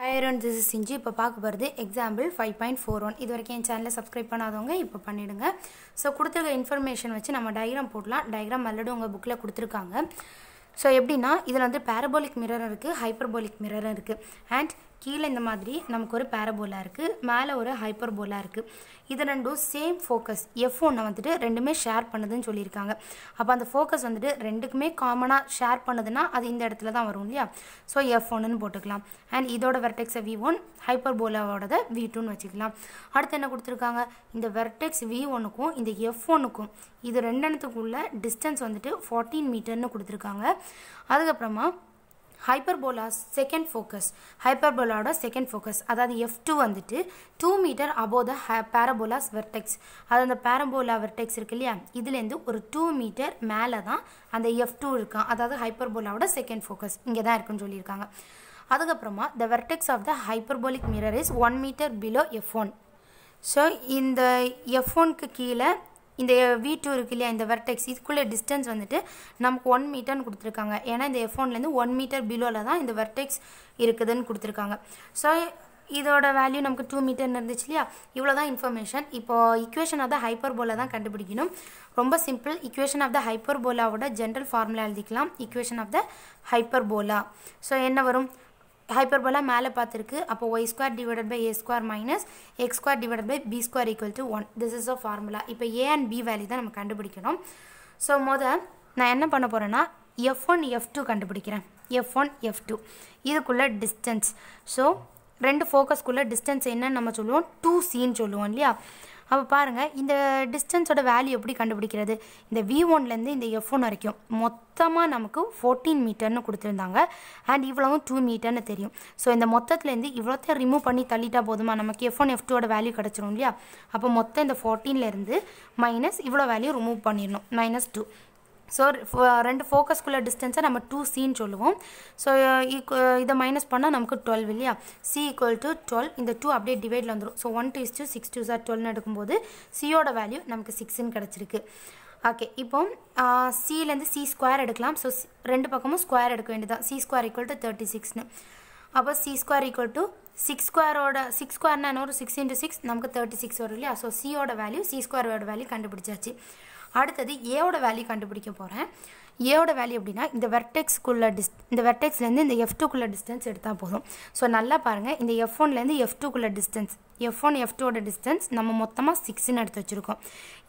High around this is இப்போ பார்க்க போகிறது example five point four one இது வரைக்கும் என் சேனலை சப்ஸ்கிரைப் பண்ணாதவங்க இப்போ பண்ணிவிடுங்க ஸோ கொடுத்துருக்க இன்ஃபர்மேஷன் வச்சு நம்ம டயக்ராம் போடலாம். டயக்ராம் ஆல்ரெடி உங்கள் புக்கில் கொடுத்துருக்காங்க. ஸோ எப்படின்னா இதில் வந்து பேரபோலிக் மிரரும் இருக்குது ஹைப்பர்போலிக் மிரரும் இருக்குது அண்ட் கீழே இந்த மாதிரி நமக்கு ஒரு பேரபோலா இருக்குது மேலே ஒரு ஹைப்பர்போலா இருக்குது இது ரெண்டும் சேம் ஃபோக்கஸ் எஃப் ஒன்னை வந்துட்டு ரெண்டுமே ஷேர் பண்ணுதுன்னு சொல்லியிருக்காங்க. அப்போ அந்த ஃபோக்கஸ் வந்துட்டு ரெண்டுக்குமே காமனாக ஷேர் பண்ணுதுன்னா அது இந்த இடத்துல தான் வரும் இல்லையா? ஸோ எஃப் ஒன்னுன்னு போட்டுக்கலாம். அண்ட் இதோட வெர்டெக்ஸை வி ஒன் ஹைப்பர்போலாவோட வி டூன்னு வச்சுக்கலாம். அடுத்து என்ன கொடுத்துருக்காங்க? இந்த வெர்டெக்ஸ் வி ஒன்னுக்கும் இந்த எஃப் ஒன்னுக்கும் இது ரெண்டெண்ணத்துக்குள்ள டிஸ்டன்ஸ் வந்துட்டு ஃபார்ட்டீன் மீட்டர்னு கொடுத்துருக்காங்க. அதுக்கப்புறமா ஹைப்பர்போலாஸ் செகண்ட் ஃபோக்கஸ் ஹைப்பர்போலாவோட செகண்ட் ஃபோக்கஸ் அதாவது எஃப் டூ வந்துட்டு two meter above the uh parabola's vertex அது அந்த பேரபோலா வெர்டெக்ஸ் இருக்கு இல்லையா? இதுலேருந்து ஒரு டூ மீட்டர் மேலே தான் அந்த எஃப் டூ இருக்கான். அதாவது ஹைப்பர்போலாவோட செகண்ட் ஃபோக்கஸ் இங்கே தான் இருக்குன்னு சொல்லியிருக்காங்க. அதுக்கப்புறமா the vertex of the hyperbolic mirror is one meter below F one so இந்த எஃப் ஒன்க்கு கீழே இந்த வி டூ இருக்கு இல்லையா இந்த வெர்டெக்ஸ் இதுக்குள்ளே டிஸ்டன்ஸ் வந்துட்டு நமக்கு ஒன் மீட்டர்னு கொடுத்துருக்காங்க. ஏன்னா இந்த எஃப் ஒன்லேருந்து ஒன் மீட்டர் பிலோவில் தான் இந்த வெர்டெக்ஸ் இருக்குதுன்னு கொடுத்துருக்காங்க. ஸோ இதோட வேல்யூ நமக்கு டூ மீட்டர்னு இருந்துச்சு இல்லையா? இவ்வளோ தான் இன்ஃபர்மேஷன் இப்போ இக்குவேஷன் ஆஃப் த ஹைப்பர்போலா தான் கண்டுபிடிக்கணும். ரொம்ப சிம்பிள் இக்குவேஷன் ஆஃப் த ஹைப்பர்போலாவோட ஜென்ரல் ஃபார்முலா எழுதிக்கலாம். Equation of the hyperbola so என்ன வரும்? ஹைப்பர்போலா மேலே பார்த்துருக்கு. அப்போ Y square divided by A square minus X square divided by B square equal to one this is a formula இப்போ A and B value தான் நம்ம கண்டுபிடிக்கணும். ஸோ மொதல் நான் என்ன பண்ண போகிறேன்னா எஃப் ஒன் எஃப் டூ கண்டுபிடிக்கிறேன். எஃப் ஒன் எஃப் டூ இதுக்குள்ளே டிஸ்டன்ஸ் ஸோ ரெண்டு ஃபோக்கஸ்க்குள்ளே டிஸ்டன்ஸ் என்னன்னு நம்ம சொல்லுவோம். டூ சின்னு சொல்லுவோம் இல்லையா? அப்போ பாருங்கள் இந்த டிஸ்டன்ஸோட வேல்யூ எப்படி கண்டுபிடிக்கிறது? இந்த வி ஒன்லேருந்து இந்த எஃப் ஒன் வரைக்கும் மொத்தமாக நமக்கு ஃபோர்டீன் மீட்டர்னு கொடுத்துருந்தாங்க. அண்ட் இவ்வளவும் டூ மீட்டர்னு தெரியும். ஸோ இந்த மொத்தத்துலேருந்து இவ்வளோத்தையும் ரிமூவ் பண்ணி தள்ளிட்டா போதுமா? நமக்கு எஃப் ஒன் எஃப் டூவோட வேல்யூ கிடச்சிரும் இல்லையா? அப்போ மொத்தம் இந்த ஃபோர்டீன்லேருந்து மைனஸ் இவ்வளோ வேல்யூ ரிமூவ் பண்ணிடணும். மைனஸ் டூ ஸோ ரெண்டு ஃபோக்கஸ்க்குள்ள டிஸ்டன்ஸை நம்ம டூ சின்னு சொல்லுவோம். ஸோ இதை மைனஸ் பண்ணால் நமக்கு டுவெல் இல்லையா? சி ஈக்குவல் டு டுவெல் இந்த டூ அப்படியே டிவைடில் வந்துடும் so one two is two six two sir டுவெல்னு எடுக்கும்போது சியோட வேல்யூ நமக்கு சிக்ஸ்ன்னு கிடச்சிருக்கு. ஓகே இப்போ சிலேருந்து சி ஸ்கொயர் எடுக்கலாம். ஸோ ரெண்டு பக்கமும் ஸ்கொயர் எடுக்க வேண்டியதான் C square equal to thirty சிக்ஸ்னு அப்போ C square equal to six ஸ்கொயரோட சிக்ஸ் ஸ்கொயர்னா என்ன ஒரு சிக்ஸ் இன்ட்டு சிக்ஸ் நமக்கு தேர்ட்டி சிக்ஸ் வரும் இல்லையா? ஸோ சியோட வேல்யூ சி ஸ்கொயரோட வேல்யூ கண்டுபிடிச்சாச்சு. அடுத்தது ஏவோட வேல்யூ கண்டுபிடிக்க போகிறேன் ஏவோட வேல்யூ அப்படின்னா இந்த வெர்டெக்ஸ்க்குள்ள டிஸ் இந்த வெர்டெக்ஸ்லேருந்து இந்த எஃப் டூக்குள்ளே டிஸ்டன்ஸ் எடுத்தால் போதும். ஸோ நல்லா பாருங்கள் இந்த எஃப் ஒன்லேருந்து எஃப் டூக்குள்ளே டிஸ்டன்ஸ் எஃப் ஒன் எஃப் டூவோட டிஸ்டன்ஸ் நம்ம மொத்தமாக சிக்ஸ்ன்னு எடுத்து வச்சுருக்கோம்.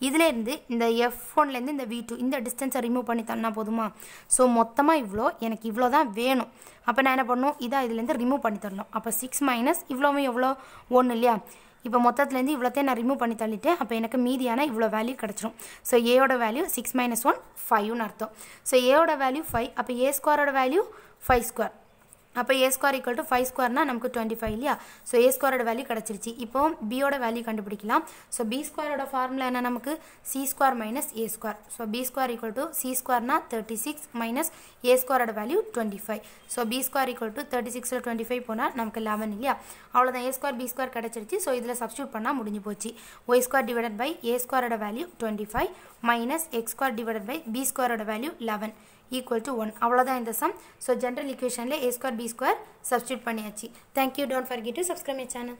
இதுலேருந்து இந்த எஃப் ஒன்லேருந்து இந்த வி டூ இந்த டிஸ்டன்ஸை ரிமூவ் பண்ணி தன்னா போதுமா? ஸோ மொத்தமாக இவ்வளோ எனக்கு இவ்வளோ தான் வேணும். அப்போ நான் என்ன பண்ணணும் இதாக இதுலேருந்து ரிமூவ் பண்ணி தரணும். அப்போ சிக்ஸ் மைனஸ் இவ்வளோவும் எவ்வளோ ஒன்று இல்லையா? இப்போ மொத்தத்துலேருந்து இவ்வளோத்தையும் நான் ரிமூவ் பண்ணி தள்ளிட்டு அப்போ எனக்கு மீதியான இவ்வளோ வேல்யூ கிடச்சிரும். ஸோ ஏயோட வேல்யூ சிக்ஸ் மைனஸ் ஒன் ஃபைவ்னு அர்த்தம். ஸோ ஏயோட வேல்யூ ஃபைவ் அப்போ ஏ ஸ்கொயரோட வேல்யூ ஃபைவ் ஸ்கொயர் அப்போ A square equal to five ஸ்கொயர்னா நமக்கு டுவெண்ட்டி ஃபைவ் இல்லையா ஸோ ஏ ஸ்கொயரோட வேல்யூ கிடச்சிருச்சு. இப்போ பியோட வேல்யூ கண்டுபிடிக்கலாம். ஸோ பி ஸ்கொயரோட ஃபார்முலா என்ன நமக்கு? C square minus A square so B square equal to C ஸ்கொயர்னா thirty six minus ஏ ஸ்கொயரோட value twenty five so B square equal to thirty சிக்ஸில் டுவெண்ட்டி ஃபைவ் போனால் நமக்கு லெவன் இல்லையா? அவ்வளோதான் ஏ ஸ்கொயர் பி ஸ்கொயர் கிடச்சிருச்சு. ஸோ இதில் சப்ஸ்டியூட் பண்ணால் முடிஞ்சு போச்சு. Y square divided by A ஸ்கொயரோட value twenty five minus X square divided by B ஸ்கொயரோட value eleven equal to one அவ்வளோதான் இந்த சம் ஸோ ஜென்ரல் ஈக்குவேஷனில் A square B square substitute பண்ணியாச்சு. Thank you don't forget to subscribe my channel